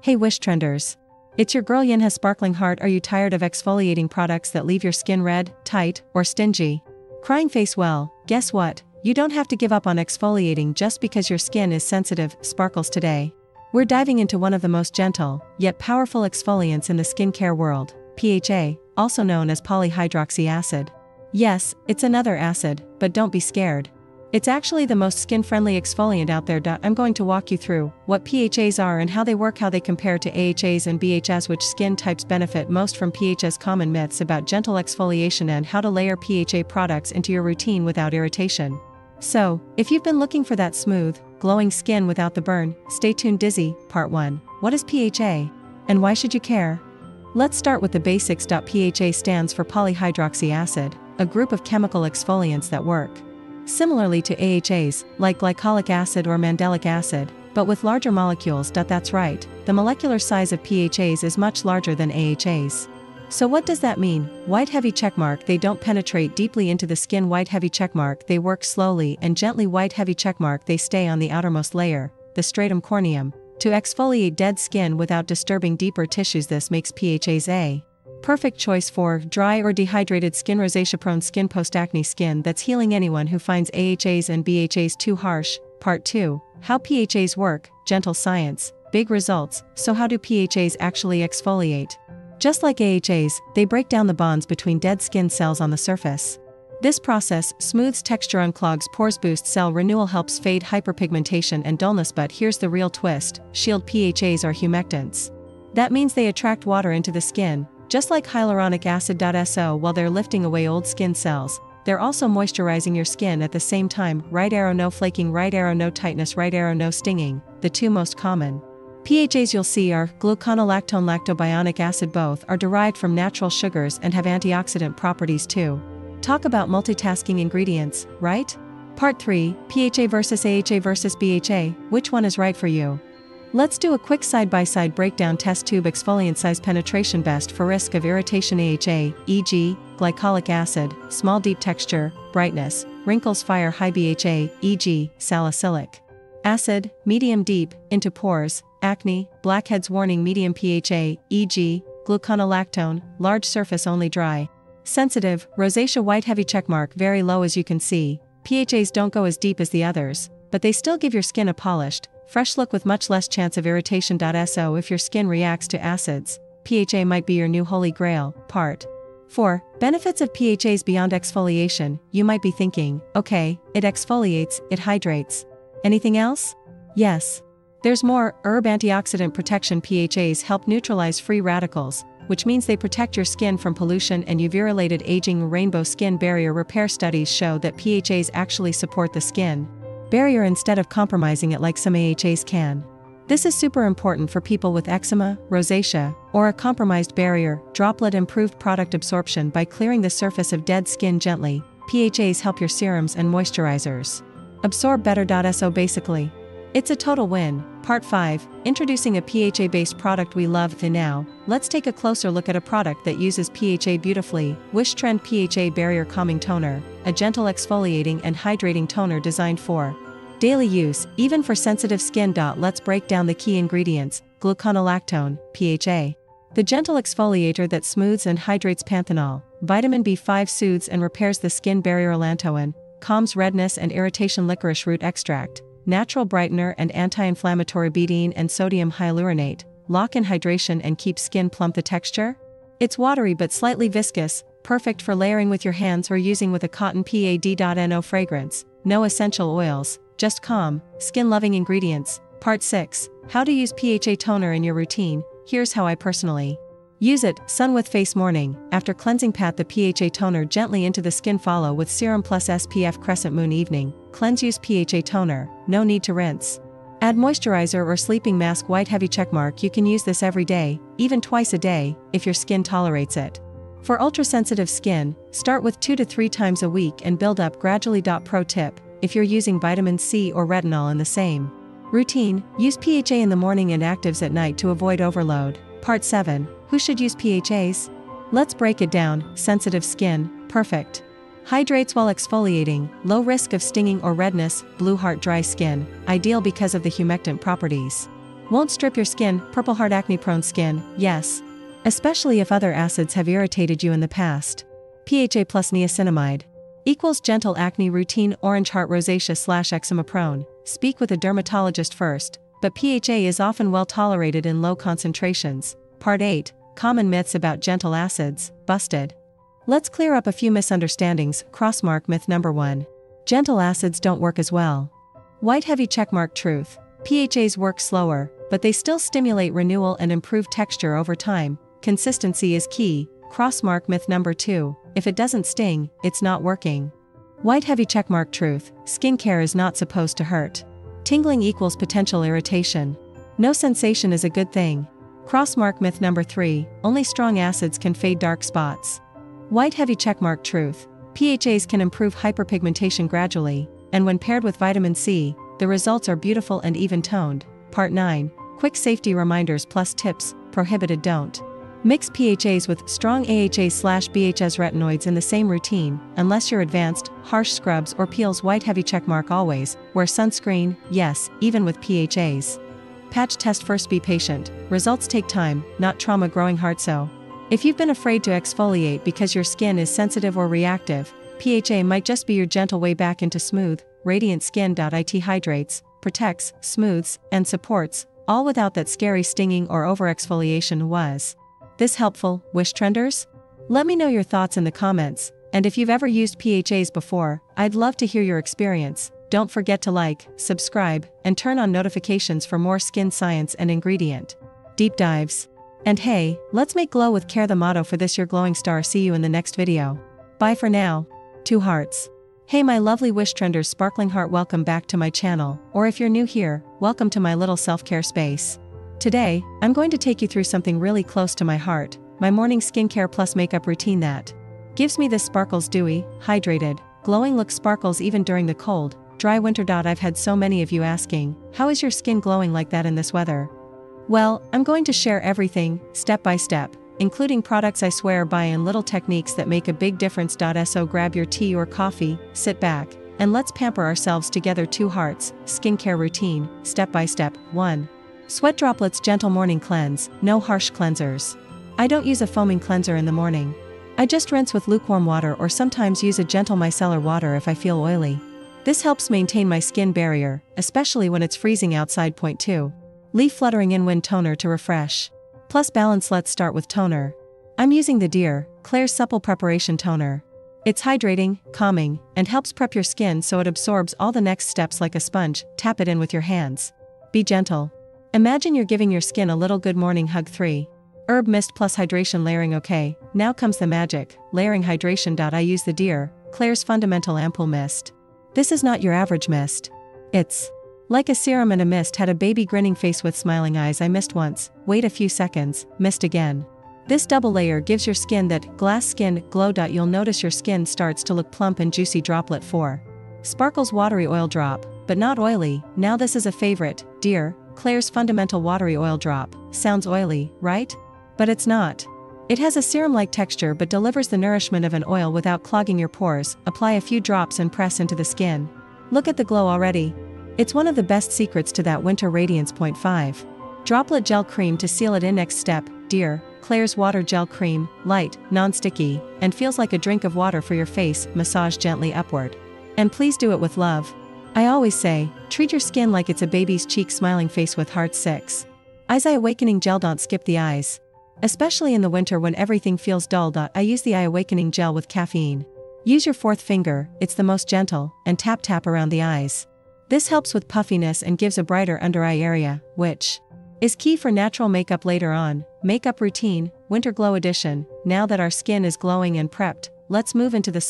Hey Wish Trenders. It's your girl Yin has sparkling heart. Are you tired of exfoliating products that leave your skin red, tight, or stingy? Crying face well, guess what? You don't have to give up on exfoliating just because your skin is sensitive, sparkles today. We're diving into one of the most gentle, yet powerful exfoliants in the skincare world, PHA, also known as polyhydroxy acid. Yes, it's another acid, but don't be scared. It's actually the most skin-friendly exfoliant out there. I'm going to walk you through what PHAs are and how they work, how they compare to AHAs and BHAs, which skin types benefit most from PHAs, common myths about gentle exfoliation, and how to layer PHA products into your routine without irritation. So, if you've been looking for that smooth, glowing skin without the burn, stay tuned. Dizzy, Part 1. What is PHA? And why should you care? Let's start with the basics. PHA stands for polyhydroxy acid, a group of chemical exfoliants that work similarly to AHAs, like glycolic acid or mandelic acid, but with larger molecules. That's right, the molecular size of PHAs is much larger than AHAs. So what does that mean? White heavy checkmark They don't penetrate deeply into the skin White heavy checkmark They work slowly and gently White heavy checkmark They stay on the outermost layer, the stratum corneum, to exfoliate dead skin without disturbing deeper tissues This makes PHAs a Perfect choice for dry or dehydrated skin rosacea prone skin post acne skin that's healing anyone who finds AHAs and BHAs too harsh. Part 2 How PHAs work, gentle science, big results. So, how do PHAs actually exfoliate? Just like AHAs, they break down the bonds between dead skin cells on the surface. This process smooths texture, unclogs pores, boosts cell renewal, helps fade hyperpigmentation and dullness. But here's the real twist shield PHAs are humectants. That means they attract water into the skin, just like hyaluronic acid. So while they're lifting away old skin cells, they're also moisturizing your skin at the same time. Right arrow no flaking, right arrow no tightness, right arrow no stinging, the two most common. PHAs you'll see are gluconolactone lactobionic acid both are derived from natural sugars and have antioxidant properties too. Talk about multitasking ingredients, right? Part 3, PHA versus AHA versus BHA, which one is right for you? Let's do a quick side-by-side breakdown test tube exfoliant size penetration best for risk of irritation AHA, e.g., glycolic acid, small deep texture, brightness, wrinkles fire high BHA, e.g., salicylic acid, medium deep, into pores, acne, blackheads warning medium PHA, e.g., gluconolactone, large surface only dry. Sensitive, rosacea white heavy checkmark very low as you can see, PHAs don't go as deep as the others, but they still give your skin a polished, Fresh look with much less chance of irritation. So if your skin reacts to acids, PHA might be your new holy grail. Part 4. Benefits of PHAs beyond exfoliation. You might be thinking, okay, it exfoliates, it hydrates. Anything else? Yes. There's more, herb antioxidant protection PHAs help neutralize free radicals, which means they protect your skin from pollution and UV-related aging rainbow skin barrier repair studies show that PHAs actually support the skin barrier instead of compromising it like some AHAs can. This is super important for people with eczema, rosacea, or a compromised barrier. Droplet improved product absorption by clearing the surface of dead skin gently. PHAs help your serums and moisturizers absorb better. So basically, it's a total win. Part 5 Introducing a PHA based product we love. The now, let's take a closer look at a product that uses PHA beautifully Wishtrend PHA Barrier Calming Toner, a gentle exfoliating and hydrating toner designed for daily use, even for sensitive skin. Let's break down the key ingredients gluconolactone, PHA. The gentle exfoliator that smooths and hydrates panthenol, vitamin B5 soothes and repairs the skin barrier allantoin, calms redness and irritation licorice root extract natural brightener and anti-inflammatory betaine and sodium hyaluronate, lock in hydration and keep skin plump the texture? It's watery but slightly viscous, perfect for layering with your hands or using with a cotton PAD.NO fragrance, no essential oils, just calm, skin-loving ingredients. Part 6, How to use PHA toner in your routine, here's how I personally Use it, sun with face morning, after cleansing pat the PHA toner gently into the skin follow with serum plus SPF crescent moon evening, cleanse use PHA toner, no need to rinse. Add moisturizer or sleeping mask white heavy checkmark you can use this every day, even twice a day, if your skin tolerates it. For ultra-sensitive skin, start with 2 to 3 times a week and build up gradually. Pro tip, if you're using vitamin C or retinol in the same routine, use PHA in the morning and actives at night to avoid overload. Part 7 Who should use PHAs? Let's break it down sensitive skin, perfect. Hydrates while exfoliating, low risk of stinging or redness, blue heart dry skin, ideal because of the humectant properties. Won't strip your skin, purple heart acne prone skin, yes. Especially if other acids have irritated you in the past. PHA plus niacinamide. Equals gentle acne routine orange heart rosacea slash eczema prone. Speak with a dermatologist first, but PHA is often well tolerated in low concentrations. Part 8 Common myths about gentle acids, busted. Let's clear up a few misunderstandings. Crossmark myth number 1. Gentle acids don't work as well. White heavy checkmark truth. PHAs work slower, but they still stimulate renewal and improve texture over time. Consistency is key. Crossmark myth number 2. If it doesn't sting, it's not working. White heavy checkmark truth. Skincare is not supposed to hurt. Tingling equals potential irritation. No sensation is a good thing. Crossmark myth number 3. Only strong acids can fade dark spots. White heavy checkmark truth. PHAs can improve hyperpigmentation gradually, and when paired with vitamin C, the results are beautiful and even toned. Part 9 Quick safety reminders plus tips prohibited don't. Mix PHAs with strong AHA slash BHS retinoids in the same routine, unless you're advanced, harsh scrubs or peels white heavy checkmark always, wear sunscreen, yes, even with PHAs. Patch test first be patient, results take time, not trauma growing heart so. If you've been afraid to exfoliate because your skin is sensitive or reactive, PHA might just be your gentle way back into smooth, radiant skin. It hydrates, protects, smooths, and supports, all without that scary stinging or overexfoliation was. This helpful, wish trenders? Let me know your thoughts in the comments, and if you've ever used PHAs before, I'd love to hear your experience. Don't forget to like, subscribe, and turn on notifications for more skin science and ingredient deep dives. And hey, let's make glow with care the motto for this year glowing star. See you in the next video. Bye for now. Two hearts. Hey my lovely wish trenders sparkling heart welcome back to my channel, or if you're new here, welcome to my little self-care space. Today, I'm going to take you through something really close to my heart, my morning skincare plus makeup routine that gives me this sparkles dewy, hydrated, glowing look sparkles even during the cold, dry winter. I've had so many of you asking, how is your skin glowing like that in this weather? Well, I'm going to share everything, step by step, including products I swear by and little techniques that make a big difference. So grab your tea or coffee, sit back, and let's pamper ourselves together. Two hearts, skincare routine, step by step. 1. Sweat droplets gentle morning cleanse, no harsh cleansers. I don't use a foaming cleanser in the morning. I just rinse with lukewarm water or sometimes use a gentle micellar water if I feel oily. This helps maintain my skin barrier, especially when it's freezing outside. Point 2. Leaf fluttering in wind toner to refresh. Plus balance let's start with toner. I'm using the Dear, Klairs Supple Preparation Toner. It's hydrating, calming, and helps prep your skin so it absorbs all the next steps like a sponge, tap it in with your hands. Be gentle. Imagine you're giving your skin a little good morning hug 3. Herb mist plus hydration layering okay, now comes the magic, layering hydration. I use the Dear, Klairs Fundamental Ampoule Mist. This is not your average mist. It's like a serum and a mist had a baby grinning face with smiling eyes I missed once, wait a few seconds, missed again. This double layer gives your skin that glass skin glow. You'll notice your skin starts to look plump and juicy. Droplet 4. Sparkles watery oil drop, but not oily. Now this is a favorite, dear, Klairs Fundamental Watery Oil Drop. Sounds oily, right? But it's not. It has a serum-like texture but delivers the nourishment of an oil without clogging your pores. Apply a few drops and press into the skin. Look at the glow already. It's one of the best secrets to that winter radiance. Point 5. Droplet gel cream to seal it in. Next step, dear, Klairs water gel cream, light, non-sticky, and feels like a drink of water for your face. Massage gently upward. And please do it with love. I always say, treat your skin like it's a baby's cheek smiling face with heart 6. Eyes Eye Awakening Gel. Don't skip the eyes. Especially in the winter when everything feels dull. I use the Eye Awakening Gel with caffeine. Use your fourth finger, it's the most gentle, and tap tap around the eyes. This helps with puffiness and gives a brighter under eye area, which is key for natural makeup later on. Makeup routine, Winter Glow Edition. Now that our skin is glowing and prepped, let's move into the